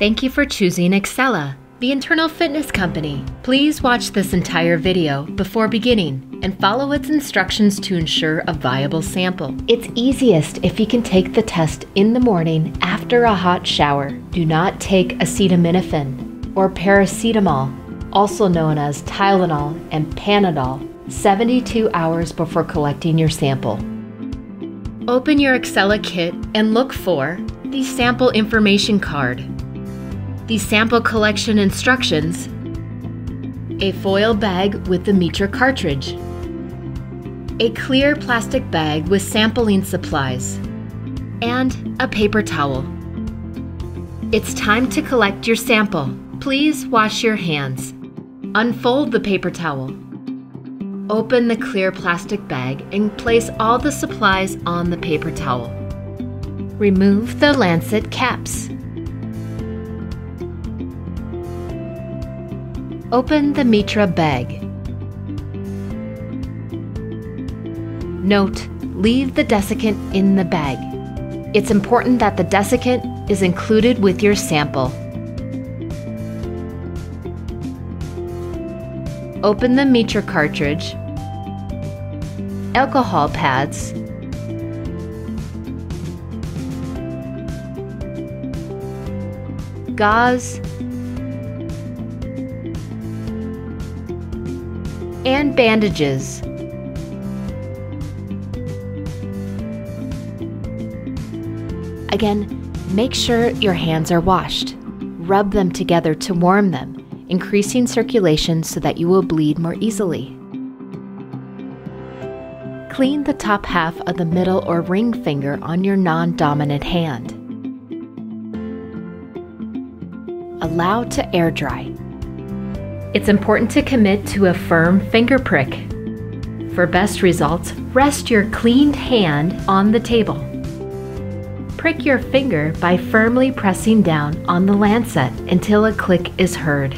Thank you for choosing Ixcela, the internal fitness company. Please watch this entire video before beginning and follow its instructions to ensure a viable sample. It's easiest if you can take the test in the morning after a hot shower. Do not take acetaminophen or paracetamol, also known as Tylenol and Panadol, 72 hours before collecting your sample. Open your Ixcela kit and look for the sample information card the sample collection instructions, a foil bag with the meter cartridge, a clear plastic bag with sampling supplies, and a paper towel. It's time to collect your sample. Please wash your hands. Unfold the paper towel. Open the clear plastic bag and place all the supplies on the paper towel. Remove the lancet caps. Open the Mitra bag. Note, leave the desiccant in the bag. It's important that the desiccant is included with your sample. Open the Mitra cartridge, alcohol pads, gauze, and bandages. Again, make sure your hands are washed. Rub them together to warm them, increasing circulation so that you will bleed more easily. Clean the top half of the middle or ring finger on your non dominant hand. Allow to air dry it's important to commit to a firm finger prick. For best results, rest your cleaned hand on the table. Prick your finger by firmly pressing down on the lancet until a click is heard.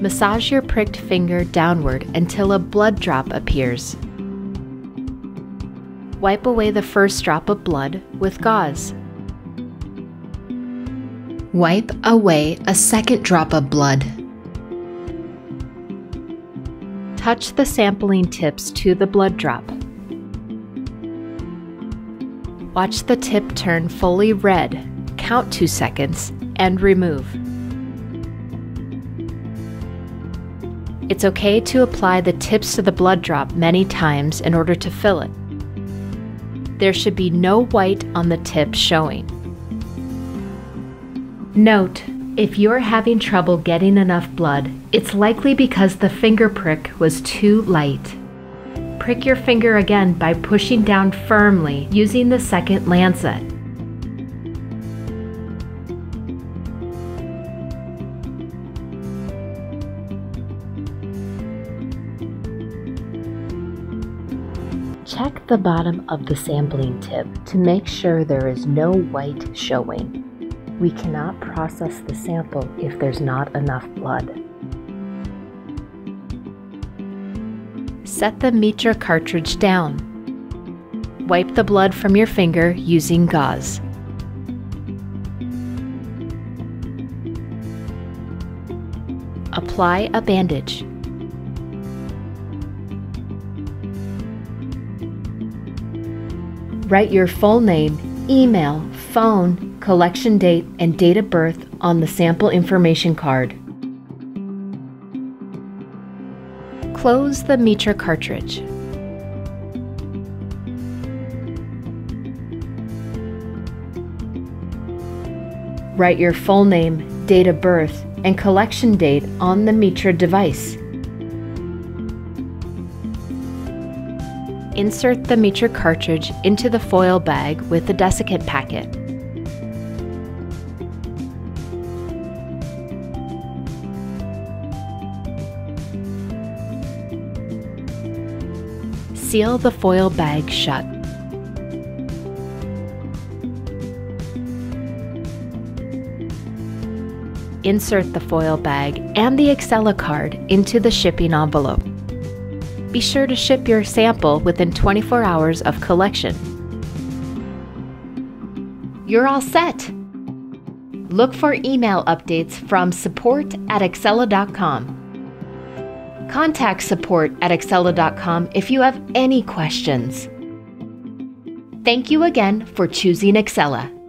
Massage your pricked finger downward until a blood drop appears. Wipe away the first drop of blood with gauze. Wipe away a second drop of blood. Touch the sampling tips to the blood drop. Watch the tip turn fully red, count 2 seconds, and remove. It's okay to apply the tips to the blood drop many times in order to fill it. There should be no white on the tip showing. Note, if you're having trouble getting enough blood, it's likely because the finger prick was too light. Prick your finger again by pushing down firmly using the second lancet. Check the bottom of the sampling tip to make sure there is no white showing. We cannot process the sample if there's not enough blood. Set the Mitra cartridge down. Wipe the blood from your finger using gauze. Apply a bandage. Write your full name, email, phone, collection date, and date of birth on the sample information card. Close the Mitra cartridge. Write your full name, date of birth, and collection date on the Mitra device. Insert the Mitra cartridge into the foil bag with the desiccant packet. Seal the foil bag shut. Insert the foil bag and the Ixcela card into the shipping envelope. Be sure to ship your sample within 24 hours of collection. you're all set. Look for email updates from support at Ixcela.com. Contact support at Ixcela.com if you have any questions. Thank you again for choosing Ixcela.